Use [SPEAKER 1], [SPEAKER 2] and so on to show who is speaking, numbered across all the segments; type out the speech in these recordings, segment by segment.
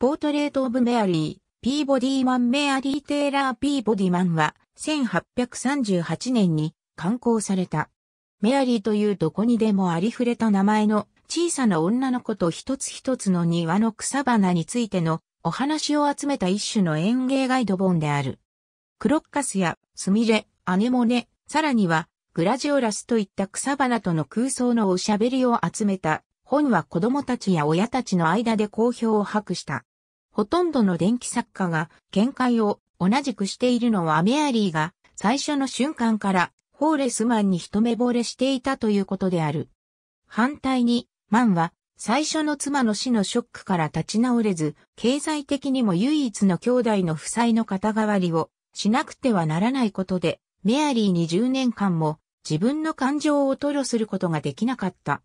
[SPEAKER 1] ポートレート・オブ・メアリー、ピーボディマン・メアリー・テイラー・ピーボディマンは、1838年に刊行された。メアリーというどこにでもありふれた名前の小さな女の子と一つ一つの庭の草花についてのお話を集めた一種の園芸ガイド本である。クロッカスやスミレ、アネモネ、さらにはグラジオラスといった草花との空想のおしゃべりを集めた本は子供たちや親たちの間で好評を博した。ほとんどの電気作家が見解を同じくしているのはメアリーが最初の瞬間からホーレスマンに一目惚れしていたということである。反対に、マンは最初の妻の死のショックから立ち直れず、経済的にも唯一の兄弟の負債の肩代わりをしなくてはならないことで、メアリーに10年間も自分の感情を吐露することができなかった。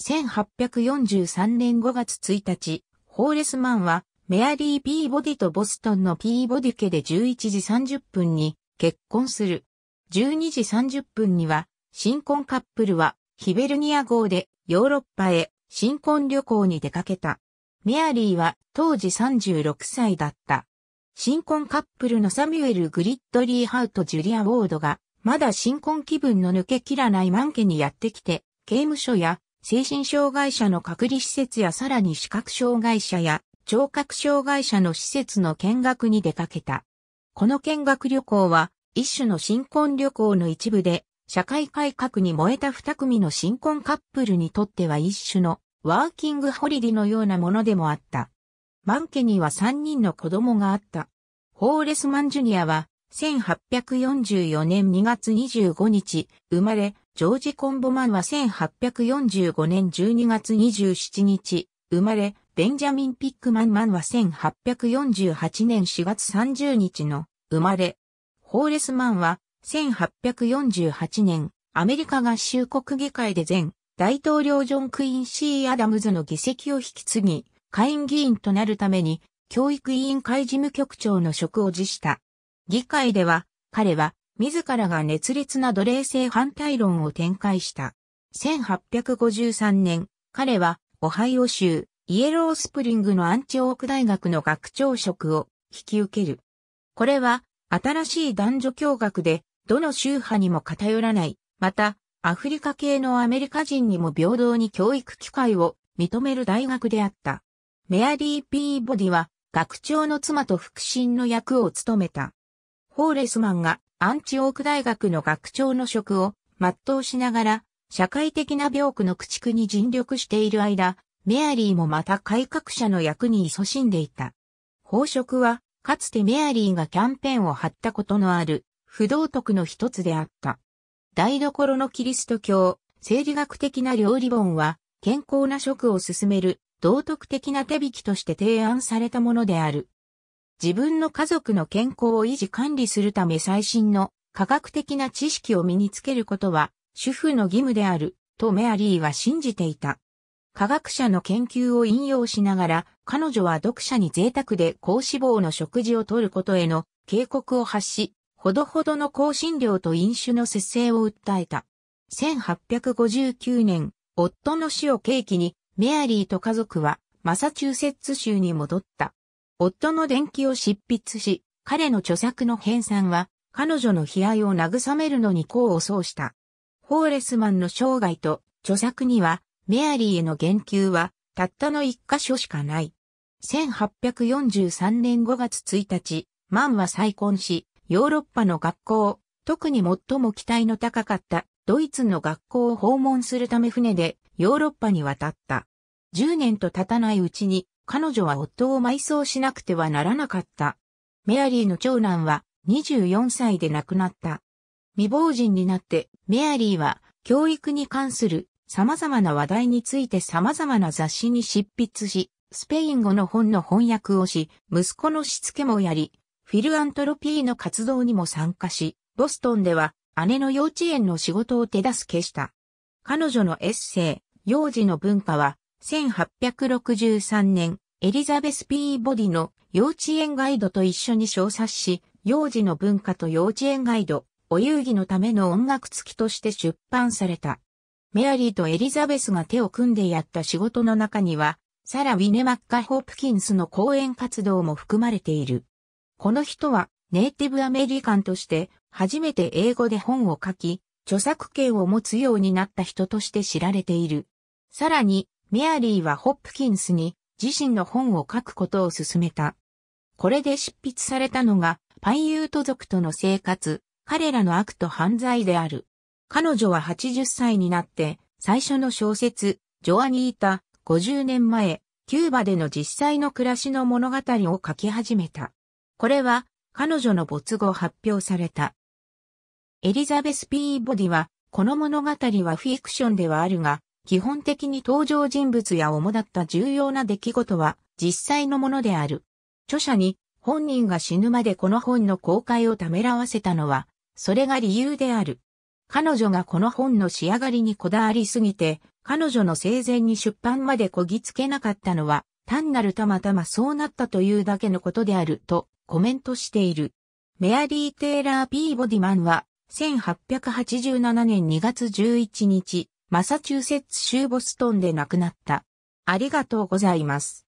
[SPEAKER 1] 1843年5月1日、ホーレスマンはメアリー・ピーボディとボストンのピーボディ家で11時30分に結婚する。12時30分には新婚カップルはヒベルニア号でヨーロッパへ新婚旅行に出かけた。メアリーは当時36歳だった。新婚カップルのサミュエル・グリッドリー・ハウとジュリア・ウォードがまだ新婚気分の抜けきらないマン家にやってきて、刑務所や精神障害者の隔離施設やさらに視覚障害者や聴覚障害者の施設の見学に出かけた。この見学旅行は、一種の新婚旅行の一部で、社会改革に燃えた二組の新婚カップルにとっては一種のワーキングホリデーのようなものでもあった。マン家には三人の子供があった。ホーレスマンジュニアは1844年2月25日生まれ、ジョージ・コンボマンは1845年12月27日生まれ、ベンジャミン・ピックマンマンは1848年4月30日の生まれ。ホーレスマンは1848年アメリカ合衆国議会で前大統領ジョン・クインシー・アダムズの議席を引き継ぎ、下院議員となるために教育委員会事務局長の職を辞した。議会では彼は自らが熱烈な奴隷制反対論を展開した。1853年、彼はオハイオ州イエロースプリングのアンチオーク大学の学長職を引き受ける。これは新しい男女共学でどの宗派にも偏らない、またアフリカ系のアメリカ人にも平等に教育機会を認める大学であった。メアリー・ピーボディは学長の妻と腹心の役を務めた。ホーレスマンがアンチオーク大学の学長の職を全うしながら社会的な病苦の駆逐に尽力している間、メアリーもまた改革者の役に勤しんでいた。宝飾は、かつてメアリーがキャンペーンを張ったことのある、不道徳の一つであった。台所のキリスト教、生理学的な料理本は、健康な食を進める、道徳的な手引きとして提案されたものである。自分の家族の健康を維持管理するため最新の科学的な知識を身につけることは、主婦の義務である、とメアリーは信じていた。科学者の研究を引用しながら、彼女は読者に贅沢で高脂肪の食事をとることへの警告を発し、ほどほどの香辛料と飲酒の節制を訴えた。1859年、夫の死を契機に、メアリーと家族はマサチューセッツ州に戻った。夫の伝記を執筆し、彼の著作の編纂は、彼女の悲哀を慰めるのに功を奏した。ホーレスマンの生涯と著作には、メアリーへの言及は、たったの一箇所しかない。1843年5月1日、マンは再婚し、ヨーロッパの学校、特に最も期待の高かったドイツの学校を訪問するため船でヨーロッパに渡った。10年と経たないうちに彼女は夫を埋葬しなくてはならなかった。メアリーの長男は24歳で亡くなった。未亡人になってメアリーは教育に関する様々な話題について様々な雑誌に執筆し、スペイン語の本の翻訳をし、息子のしつけもやり、フィルアントロピーの活動にも参加し、ボストンでは姉の幼稚園の仕事を手助けした。彼女のエッセイ、幼児の文化は、1863年、エリザベス・ピーボディの幼稚園ガイドと一緒に小冊し、幼児の文化と幼稚園ガイド、お遊戯のための音楽付きとして出版された。メアリーとエリザベスが手を組んでやった仕事の中には、サラ・ウィネマッカ・ホプキンスの講演活動も含まれている。この人はネイティブアメリカンとして初めて英語で本を書き、著作権を持つようになった人として知られている。さらに、メアリーはホップキンスに自身の本を書くことを勧めた。これで執筆されたのが、パイユート族との生活、彼らの悪と犯罪である。彼女は80歳になって、最初の小説、ジョアニータ、50年前、キューバでの実際の暮らしの物語を書き始めた。これは、彼女の没後発表された。エリザベス・ピーボディは、この物語はフィクションではあるが、基本的に登場人物や主だった重要な出来事は実際のものである。著者に本人が死ぬまでこの本の公開をためらわせたのは、それが理由である。彼女がこの本の仕上がりにこだわりすぎて、彼女の生前に出版までこぎつけなかったのは、単なるたまたまそうなったというだけのことであるとコメントしている。メアリー・テイラー・ピーボディマンは、1887年2月11日、マサチューセッツ州ボストンで亡くなった。ありがとうございます。